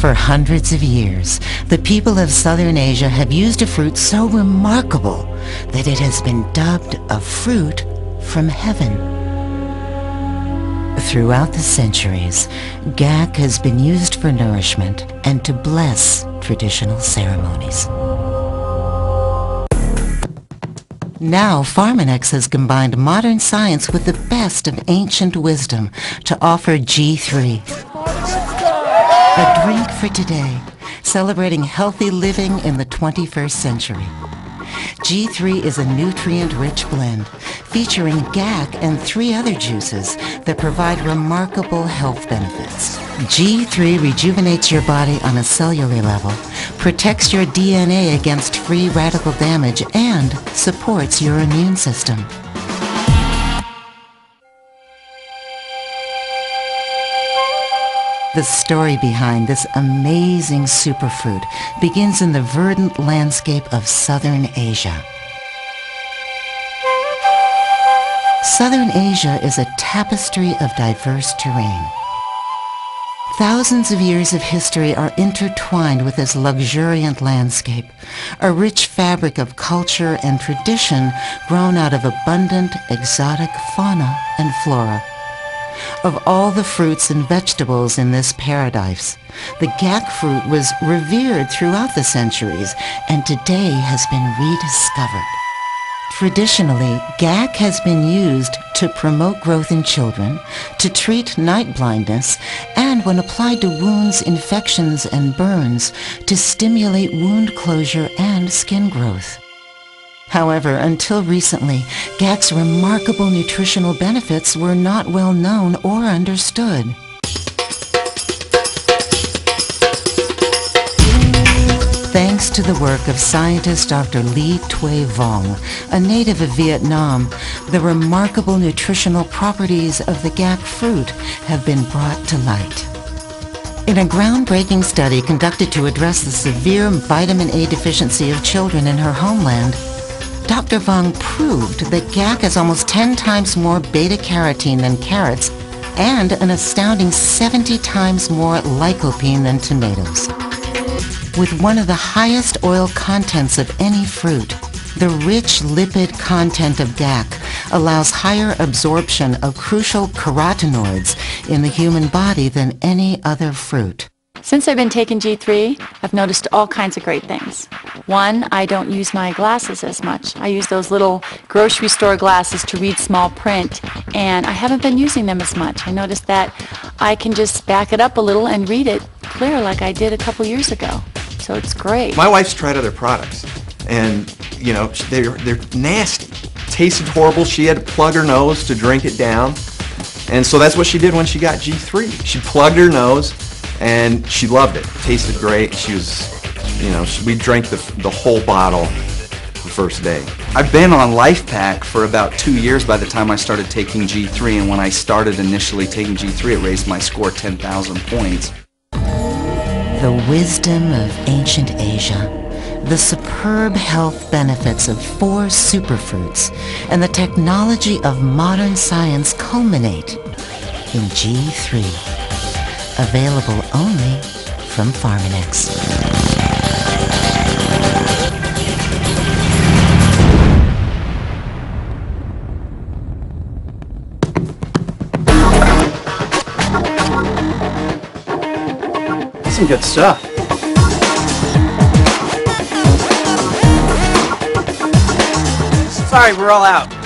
For hundreds of years, the people of Southern Asia have used a fruit so remarkable that it has been dubbed a fruit from heaven. Throughout the centuries, gac has been used for nourishment and to bless traditional ceremonies. Now, Pharmanex has combined modern science with the best of ancient wisdom to offer G3. A drink for today, celebrating healthy living in the 21st century. G3 is a nutrient-rich blend featuring GAC and three other juices that provide remarkable health benefits. G3 rejuvenates your body on a cellular level, protects your DNA against free radical damage, and supports your immune system. The story behind this amazing superfood begins in the verdant landscape of southern Asia. Southern Asia is a tapestry of diverse terrain. Thousands of years of history are intertwined with this luxuriant landscape, a rich fabric of culture and tradition grown out of abundant exotic fauna and flora. Of all the fruits and vegetables in this paradise, the gac fruit was revered throughout the centuries and today has been rediscovered. Traditionally, GAC has been used to promote growth in children, to treat night blindness, and when applied to wounds, infections, and burns, to stimulate wound closure and skin growth. However, until recently, GAC's remarkable nutritional benefits were not well known or understood. Thanks to the work of scientist Dr. Le Thuy Vuong, a native of Vietnam, the remarkable nutritional properties of the GAC fruit have been brought to light. In a groundbreaking study conducted to address the severe vitamin A deficiency of children in her homeland, Dr. Vuong proved that GAC has almost 10 times more beta-carotene than carrots and an astounding 70 times more lycopene than tomatoes. With one of the highest oil contents of any fruit, the rich lipid content of GAC allows higher absorption of crucial carotenoids in the human body than any other fruit. Since I've been taking G3, I've noticed all kinds of great things. One, I don't use my glasses as much. I use those little grocery store glasses to read small print, and I haven't been using them as much. I noticed that I can just back it up a little and read it clear like I did a couple years ago. So it's great. My wife's tried other products, and you know they're they're nasty. Tasted horrible. She had to plug her nose to drink it down, and so that's what she did when she got G3. She plugged her nose and she loved it. Tasted great. She was, you know, she, we drank the, the whole bottle the first day. I've been on LifePak for about two years by the time I started taking G3, and when I started initially taking G3, it raised my score 10,000 points. The wisdom of ancient Asia, the superb health benefits of four superfruits, and the technology of modern science culminate in G3 available only from Pharmanex. Some good stuff. Sorry, we're all out.